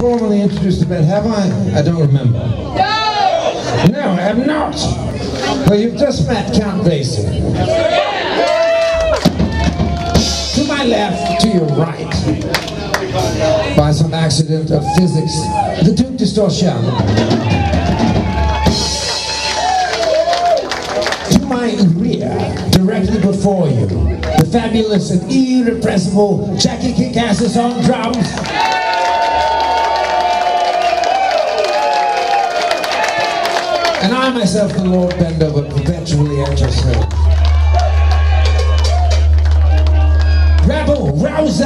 formally introduced to bed, have I? I don't remember. No! No, I have not! Well, you've just met Count Basie. To my left, to your right, by some accident of physics, the Duke de To my rear, directly before you, the fabulous and irrepressible Jackie Kickassis on drums. And I myself the Lord Bendover perpetually at your service. Rabble, rouser.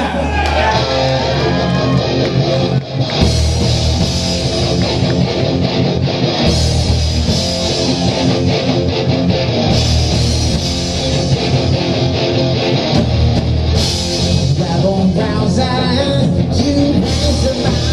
Rabble, rouser, you rounds about